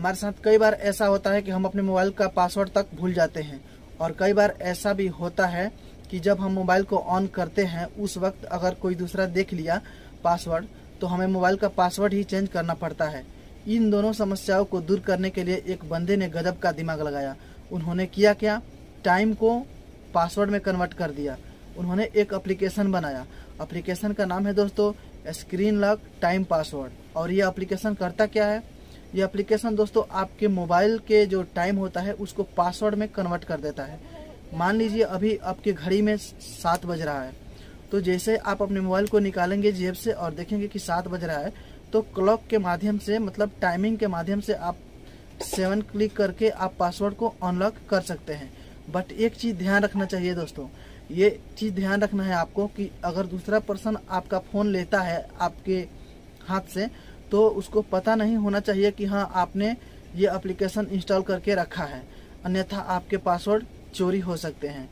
हमारे साथ कई बार ऐसा होता है कि हम अपने मोबाइल का पासवर्ड तक भूल जाते हैं और कई बार ऐसा भी होता है कि जब हम मोबाइल को ऑन करते हैं, उस वक्त अगर कोई दूसरा देख लिया पासवर्ड तो हमें मोबाइल का पासवर्ड ही चेंज करना पड़ता है। इन दोनों समस्याओं को दूर करने के लिए एक बंदे ने गजब का दिमाग लगाया। उन्होंने किया क्या? टाइम को पासवर्ड में कन्वर्ट कर दिया। उन्होंने एक एप्लीकेशन बनाया। एप्लीकेशन का नाम है दोस्तों, स्क्रीन लॉक टाइम पासवर्ड। और ये एप्लीकेशन करता क्या है? ये एप्लीकेशन दोस्तों आपके मोबाइल के जो टाइम होता है, उसको पासवर्ड में कन्वर्ट कर देता है। मान लीजिए अभी आपके घड़ी में सात बज रहा है। तो जैसे आप अपने मोबाइल को निकालेंगे जेब से और देखेंगे कि सात बज रहा है तो क्लॉक के माध्यम से मतलब टाइमिंग के माध्यम से आप सेवन क्लिक करके आप पासवर्ड को अनलॉक कर सकते हैं। बट एक चीज़ ध्यान रखना चाहिए दोस्तों, ये चीज़ ध्यान रखना है आपको कि अगर दूसरा पर्सन आपका फ़ोन लेता है आपके हाथ से तो उसको पता नहीं होना चाहिए कि हाँ आपने ये एप्लीकेशन इंस्टॉल करके रखा है। अन्यथा आपके पासवर्ड चोरी हो सकते हैं।